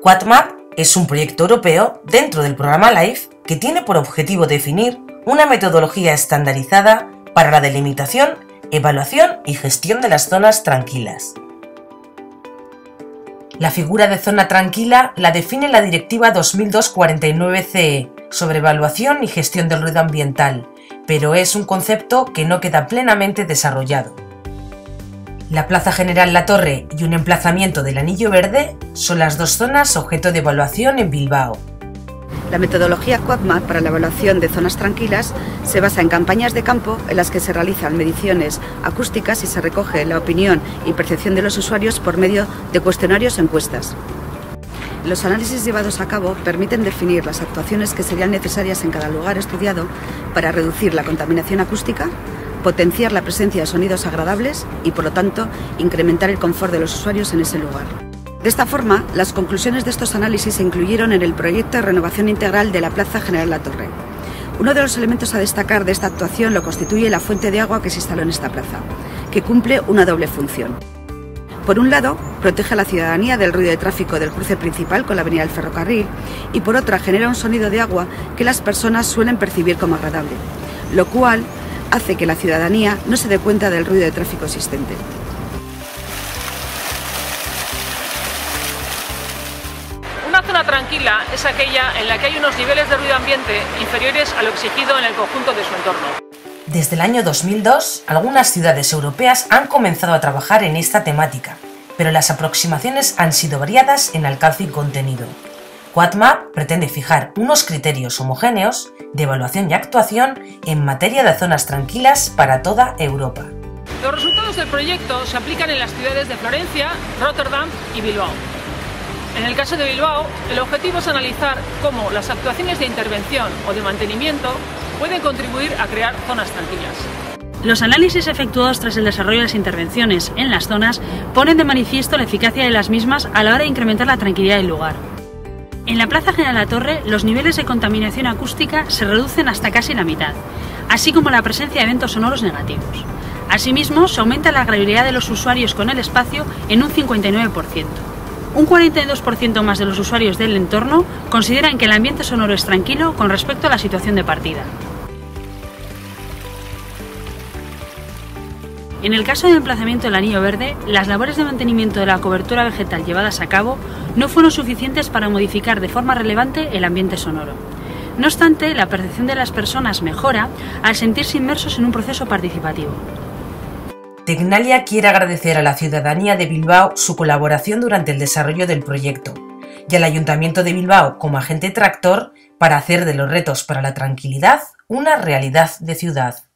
QuadMap es un proyecto europeo dentro del programa LIFE que tiene por objetivo definir una metodología estandarizada para la delimitación, evaluación y gestión de las zonas tranquilas. La figura de zona tranquila la define la Directiva 2002-49-CE sobre evaluación y gestión del ruido ambiental, pero es un concepto que no queda plenamente desarrollado. La Plaza General La Torre y un emplazamiento del Anillo Verde son las dos zonas objeto de evaluación en Bilbao. La metodología QuadMap para la evaluación de zonas tranquilas se basa en campañas de campo en las que se realizan mediciones acústicas y se recoge la opinión y percepción de los usuarios por medio de cuestionarios o encuestas. Los análisis llevados a cabo permiten definir las actuaciones que serían necesarias en cada lugar estudiado para reducir la contaminación acústica, potenciar la presencia de sonidos agradables y, por lo tanto, incrementar el confort de los usuarios en ese lugar. De esta forma, las conclusiones de estos análisis se incluyeron en el proyecto de renovación integral de la Plaza General La Torre. Uno de los elementos a destacar de esta actuación lo constituye la fuente de agua que se instaló en esta plaza, que cumple una doble función. Por un lado, protege a la ciudadanía del ruido de tráfico del cruce principal con la avenida del ferrocarril y por otra genera un sonido de agua que las personas suelen percibir como agradable, lo cual hace que la ciudadanía no se dé cuenta del ruido de tráfico existente. Una zona tranquila es aquella en la que hay unos niveles de ruido ambiente inferiores a lo exigido en el conjunto de su entorno. Desde el año 2002, algunas ciudades europeas han comenzado a trabajar en esta temática, pero las aproximaciones han sido variadas en alcance y contenido. QuadMap pretende fijar unos criterios homogéneos de evaluación y actuación en materia de zonas tranquilas para toda Europa. Los resultados del proyecto se aplican en las ciudades de Florencia, Rotterdam y Bilbao. En el caso de Bilbao, el objetivo es analizar cómo las actuaciones de intervención o de mantenimiento pueden contribuir a crear zonas tranquilas. Los análisis efectuados tras el desarrollo de las intervenciones en las zonas ponen de manifiesto la eficacia de las mismas a la hora de incrementar la tranquilidad del lugar. En la Plaza General La Torre, los niveles de contaminación acústica se reducen hasta casi la mitad, así como la presencia de eventos sonoros negativos. Asimismo, se aumenta la agradabilidad de los usuarios con el espacio en un 59%. Un 42% más de los usuarios del entorno consideran que el ambiente sonoro es tranquilo con respecto a la situación de partida. En el caso del emplazamiento del anillo verde, las labores de mantenimiento de la cobertura vegetal llevadas a cabo no fueron suficientes para modificar de forma relevante el ambiente sonoro. No obstante, la percepción de las personas mejora al sentirse inmersos en un proceso participativo. Tecnalia quiere agradecer a la ciudadanía de Bilbao su colaboración durante el desarrollo del proyecto y al Ayuntamiento de Bilbao como agente tractor para hacer de los retos para la tranquilidad una realidad de ciudad.